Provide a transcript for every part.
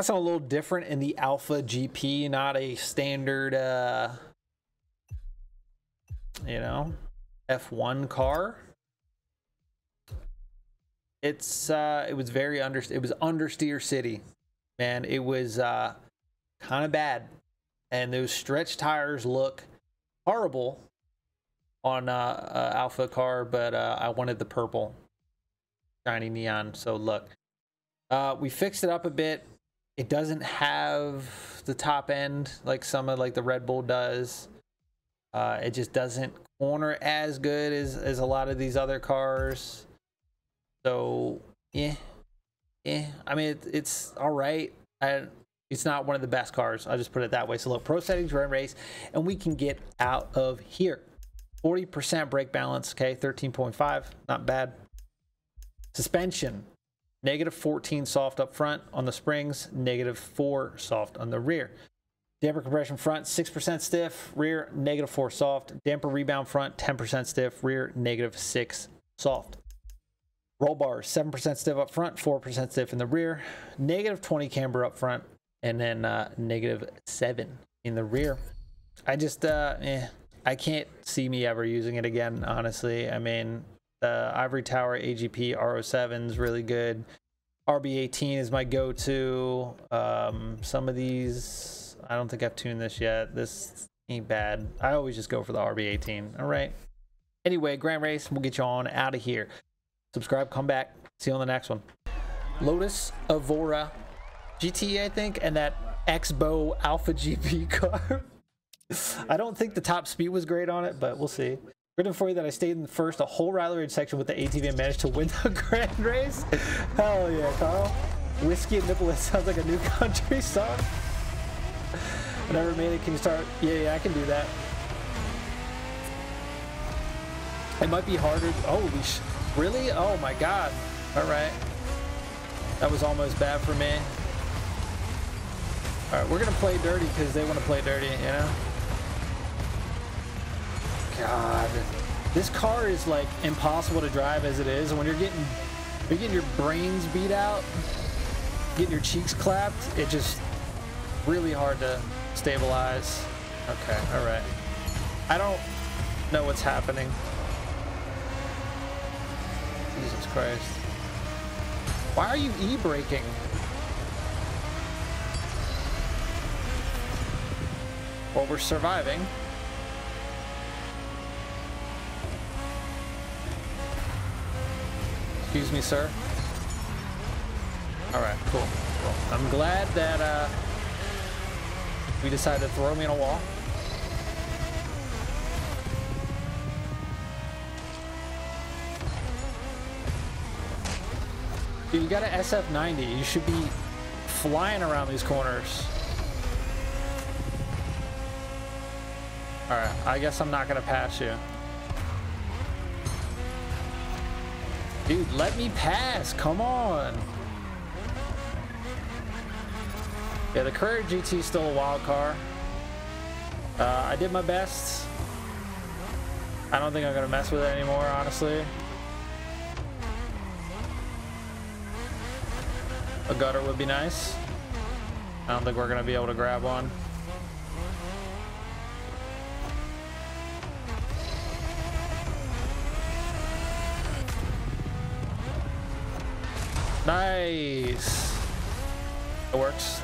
That's a little different in the Alpha GP, not a standard, uh, you know, F1 car. It's uh, it was very under it was understeer city, man. It was uh, kind of bad, and those stretch tires look horrible on uh, uh Alpha car, but uh, I wanted the purple shiny neon. So look, uh, we fixed it up a bit. It doesn't have the top end like some of like the Red Bull does. Uh, it just doesn't corner as good as, as a lot of these other cars. So, yeah. Yeah. I mean, it, it's all right. I, it's not one of the best cars. I'll just put it that way. So, look, pro settings, run race, and we can get out of here. 40% brake balance. Okay. 13.5. Not bad. Suspension. Negative 14 soft up front on the springs, negative 4 soft on the rear. Damper compression front, 6% stiff, rear, negative 4 soft. Damper rebound front, 10% stiff, rear, negative 6 soft. Roll bar, 7% stiff up front, 4% stiff in the rear, negative 20 camber up front, and then uh, negative 7 in the rear. I just, uh, eh, I can't see me ever using it again, honestly. I mean, the Ivory Tower AGP R07 is really good. RB18 is my go-to. Um, some of these, I don't think I've tuned this yet. This ain't bad. I always just go for the RB18. All right. Anyway, Grand Race, we'll get you on out of here. Subscribe, come back. See you on the next one. Lotus Evora GT, I think, and that X-Bow Alpha GP car. I don't think the top speed was great on it, but we'll see. Written for you that I stayed in first a whole Rally Ridge section with the ATV and managed to win the grand race. Hell yeah, Carl. Whiskey and Nipple, sounds like a new country song. Never made it. Can you start? Yeah, yeah, I can do that. It might be harder. Holy sh... Really? Oh my god. Alright. That was almost bad for me. Alright, we're gonna play dirty because they want to play dirty, you know? God. This car is like impossible to drive as it is. When you're getting you're getting your brains beat out, getting your cheeks clapped, it just really hard to stabilize. Okay, alright. I don't know what's happening. Jesus Christ. Why are you e-braking? Well, we're surviving. Excuse me, sir. All right, cool. Well, I'm glad that uh, we decided to throw me in a wall. Dude, you got an SF90. You should be flying around these corners. Alright, I guess I'm not gonna pass you. Dude, let me pass. Come on. Yeah, the Carrera GT is still a wild car. Uh, I did my best. I don't think I'm going to mess with it anymore, honestly. A gutter would be nice. I don't think we're going to be able to grab one. Nice. It works.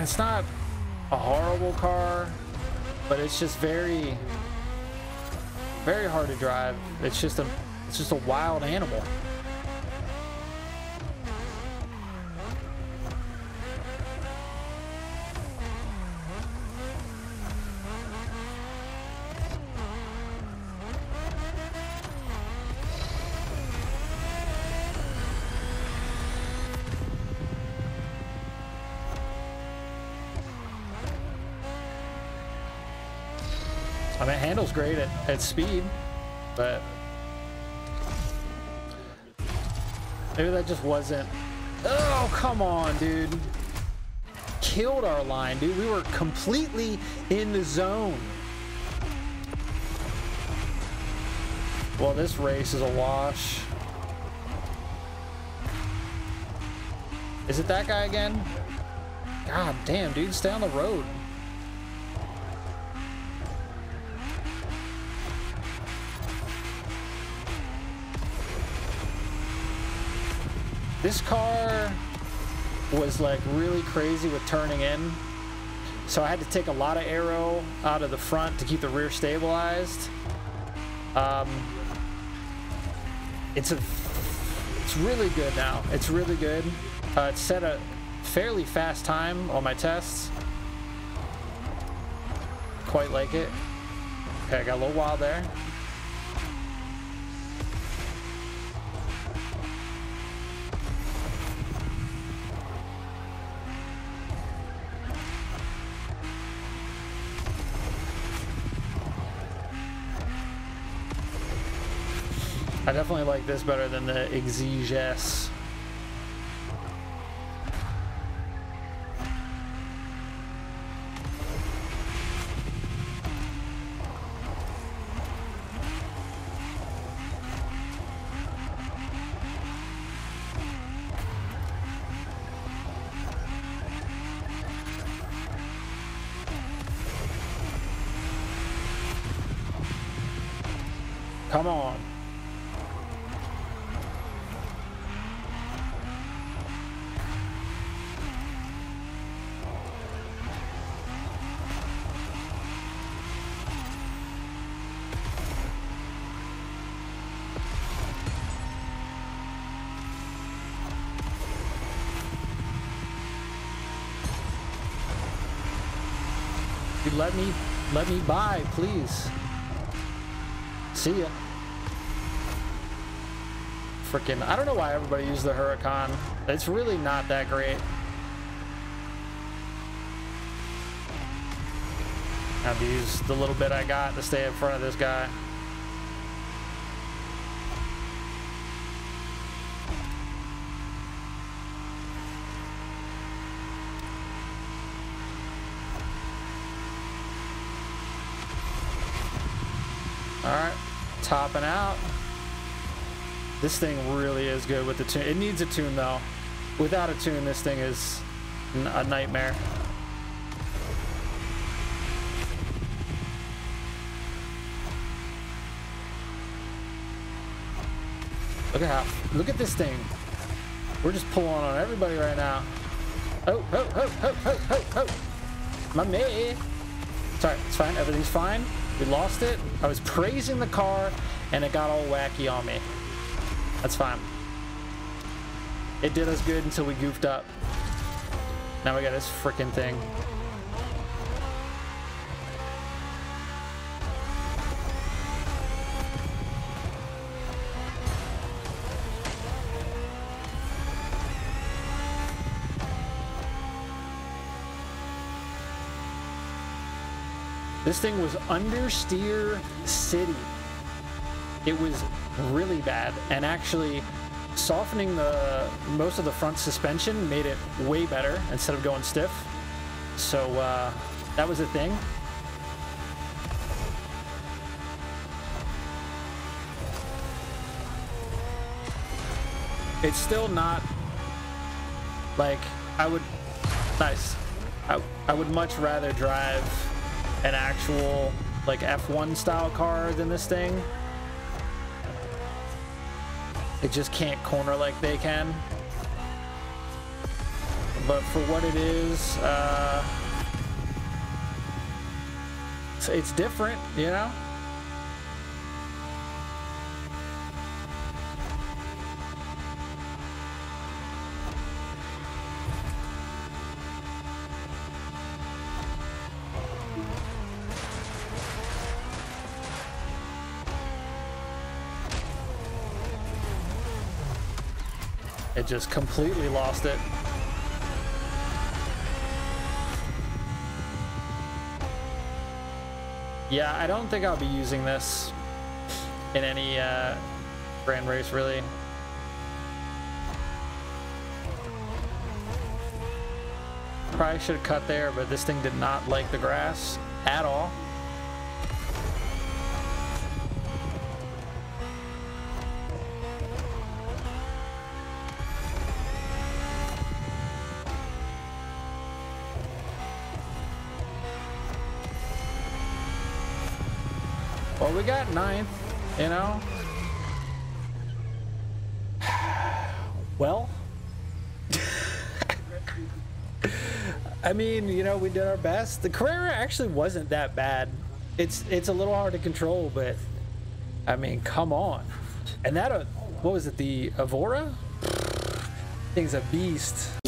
It's not a horrible car, but it's just very, very hard to drive. It's just a it's just a wild animal. I mean, handles great at, at speed, but Maybe that just wasn't... Oh, come on, dude. Killed our line, dude. We were completely in the zone. Well, this race is a wash. Is it that guy again? God damn, dude, stay on the road. This car was like really crazy with turning in. So I had to take a lot of aero out of the front to keep the rear stabilized. Um, it's a, it's really good now. It's really good. Uh, it set a fairly fast time on my tests. Quite like it. Okay, I got a little wild there. Definitely like this better than the Exige S. Come on. Dude, let me, let me by, please. See ya. Freaking, I don't know why everybody uses the Huracan. It's really not that great. I have to use the little bit I got to stay in front of this guy. All right, topping out. This thing really is good with the tune. It needs a tune though. Without a tune, this thing is a nightmare. Look at how, look at this thing. We're just pulling on everybody right now. Oh, oh, oh, oh, oh, oh, oh. My man. Sorry, it's fine. Everything's fine. We lost it. I was praising the car and it got all wacky on me. That's fine. It did us good until we goofed up. Now we got this freaking thing. This thing was understeer city. It was really bad and actually softening the most of the front suspension made it way better instead of going stiff. So uh, that was a thing. It's still not like I would nice. I, I would much rather drive an actual like F1 style car than this thing. It just can't corner like they can. But for what it is, uh, it's, it's different, you know? It just completely lost it. Yeah, I don't think I'll be using this in any uh, grand race, really. Probably should have cut there, but this thing did not like the grass at all. Well, we got ninth, you know. Well, I mean, you know, we did our best. The Carrera actually wasn't that bad. It's it's a little hard to control, but I mean, come on. And that, uh, what was it, the Evora? Thing's a beast.